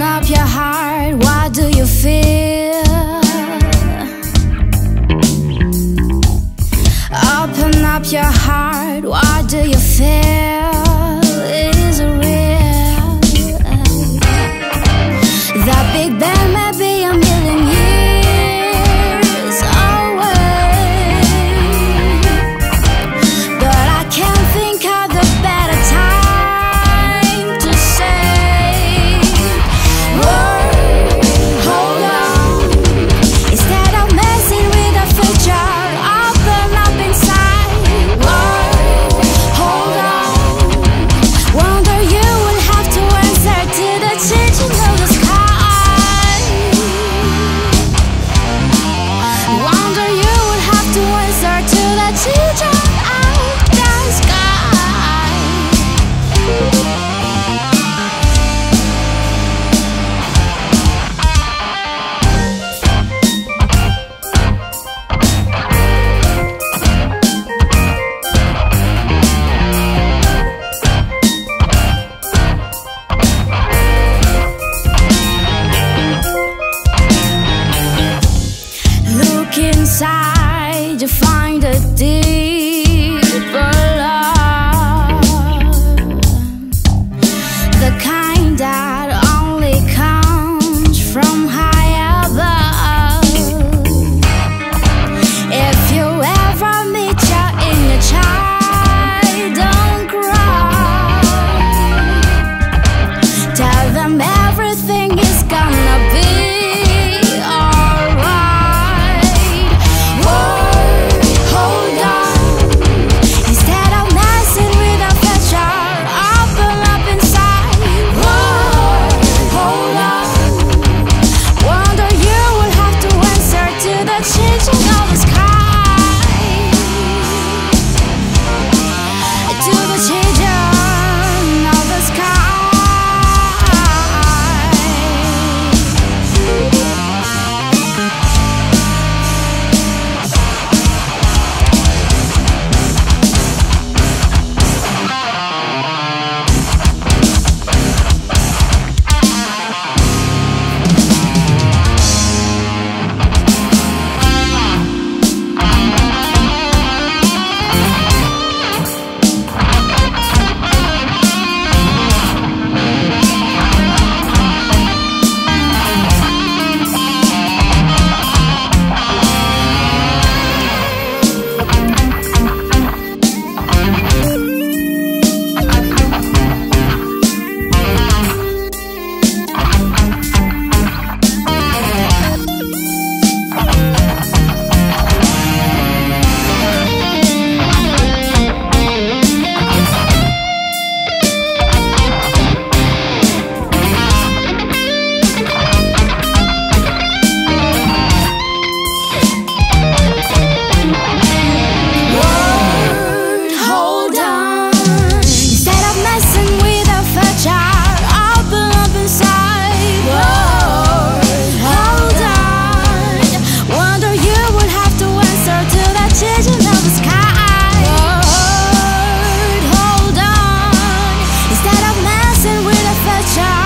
Open up your heart, what do you feel? Open up your heart, what do you feel? Is it real? The Big Bang look inside, you find a deep a child